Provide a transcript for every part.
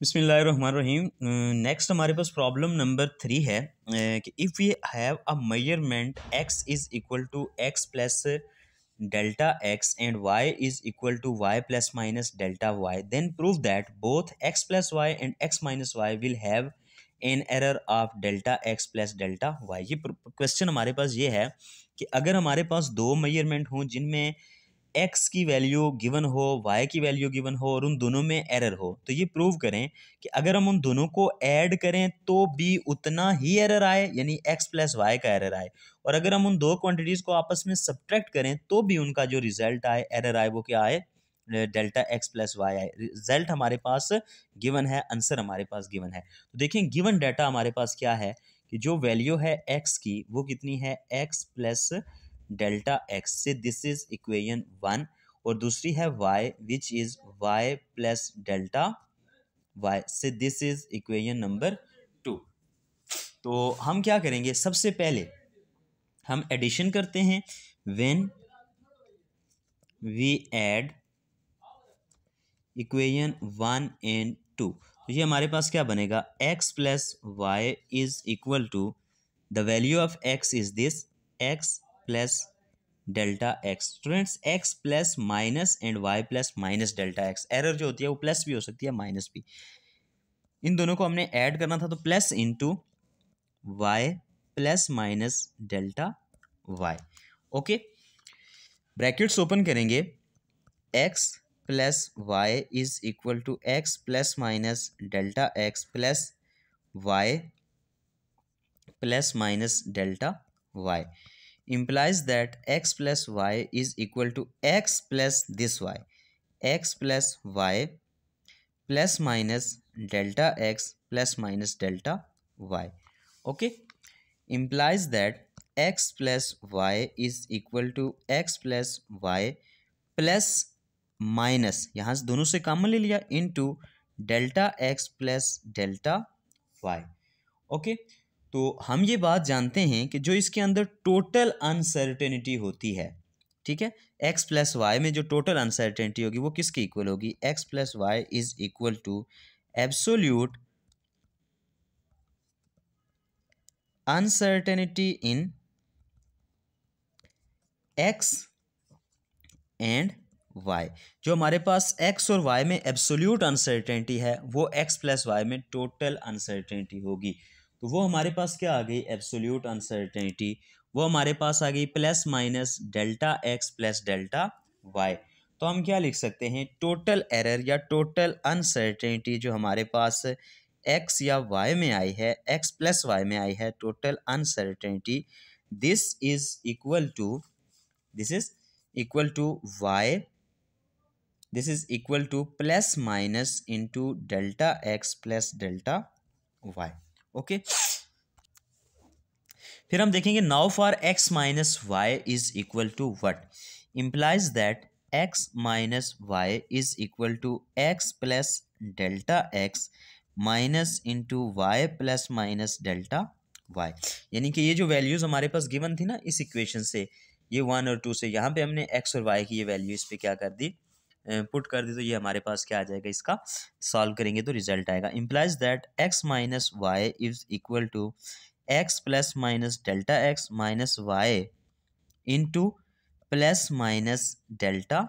बिसमीम नेक्स्ट हमारे पास problem number three है कि if we have a measurement x is equal to x plus delta x and y is equal to y plus minus delta y then prove that both x plus y and x minus y will have an error of delta x plus delta y ये question हमारे पास ये है कि अगर हमारे पास दो measurement हों जिनमें एक्स की वैल्यू गिवन हो वाई की वैल्यू गिवन हो और उन दोनों में एरर हो तो ये प्रूव करें कि अगर हम उन दोनों को ऐड करें तो भी उतना ही एरर आए, यानी एक्स प्लस वाई का एरर आए। और अगर हम उन दो क्वांटिटीज़ को आपस में सब्ट्रैक्ट करें तो भी उनका जो रिज़ल्ट आए एरर आए, वो क्या आए? डेल्टा एक्स प्लस वाई आए। रिज़ल्ट हमारे पास गिवन है आंसर हमारे पास गिवन है। तो देखें गिवन डाटा हमारे पास क्या है कि जो वैल्यू है एक्स की, वो कितनी है? एक्स प्लस डेल्टा एक्स से दिस इज़ इक्वेशन वन और दूसरी है y which is y plus delta y से this is equation number two. तो हम क्या करेंगे? सबसे पहले हम एडिशन करते हैं। When we add equation one and two तो ये हमारे पास क्या बनेगा? X plus y is equal to the value of x is this x plus delta x. Students, x plus minus and y plus minus delta x. Error जो होती है वो प्लस भी हो सकती है, माइनस भी। इन दोनों को हमने ऐड करना था तो plus into y plus minus delta y. Okay? Brackets open करेंगे। X plus y is equal to x plus minus delta x plus y plus minus delta y. Implies that x plus y is equal to x plus this y x plus y plus minus delta x plus minus delta y okay implies that x plus y is equal to x plus y plus minus यहाँ से दोनों से common ले लिया into delta x plus delta y okay तो हम ये बात जानते हैं कि जो इसके अंदर टोटल अनसर्टेनिटी होती है, ठीक है? एक्स प्लस वाई में जो टोटल अनसर्टेनिटी होगी, वो किसके इक्वल होगी? X plus y is equal to absolute uncertainty in x and y जो हमारे पास एक्स और वाई में एब्सोल्यूट अनसर्टेनिटी है, वो एक्स प्लस वाई में टोटल अनसर्टेनिटी होगी। तो वो हमारे पास क्या आ गई? एब्सोल्यूट अनसर्टेनिटी वो हमारे पास आ गई plus minus delta x plus delta y तो हम क्या लिख सकते हैं? टोटल एरर या टोटल अनसर्टेनिटी जो हमारे पास एक्स या वाई में आई है एक्स प्लस वाई में आई है total uncertainty this is equal to this is equal to y this is equal to plus minus into delta x plus delta y okay? फिर हम देखेंगे now for x minus y is equal to what implies that x minus y is equal to x plus delta x minus into y plus minus delta y यानी कि ये जो values हमारे पास given थी ना, इस इक्वेशन से, ये वन और टू से, यहाँ पे हमने एक्स और वाई की ये वैल्यू इस पर क्या कर दी? पुट कर दी तो ये हमारे पास क्या आ जाएगा इसका? सॉल्व करेंगे तो रिज़ल्ट आएगा। Implies that x minus y is equal to x plus minus delta x minus y into plus minus delta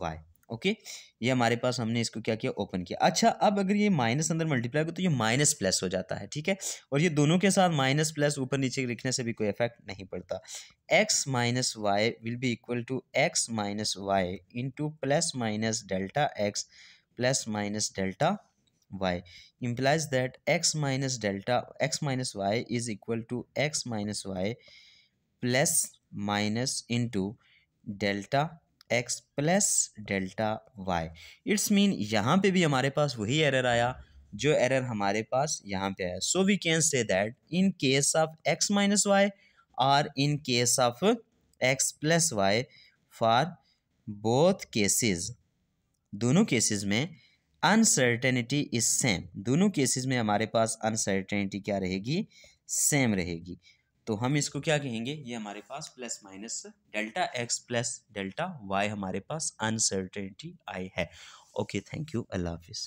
y okay? ये हमारे पास हमने इसको क्या किया? ओपन किया। अच्छा अब अगर ये माइनस अंदर मल्टीप्लाई हो तो ये माइनस प्लस हो जाता है, ठीक है? और ये दोनों के साथ माइनस प्लस ऊपर नीचे लिखने से भी कोई इफ़ेक्ट नहीं पड़ता। X minus y will be equal to x minus y into plus minus delta x plus minus delta y implies that x minus delta x minus y is equal to x minus y plus minus into delta x plus delta y. It's mean यहाँ पे भी हमारे पास वही error आया, जो error हमारे पास यहाँ पे आया। So we can say that in case of x minus y और in case of x plus y for both cases दोनों केसेस में अनसर्टेनिटी इज़ सेम दोनों केसेस में हमारे पास अनसर्टेनिटी क्या रहेगी? सेम रहेगी। तो हम इसको क्या कहेंगे? ये हमारे पास plus minus delta x plus delta y हमारे पास अनसर्टेनिटी आई है। ओके थैंक यू अल्लाह हाफिज़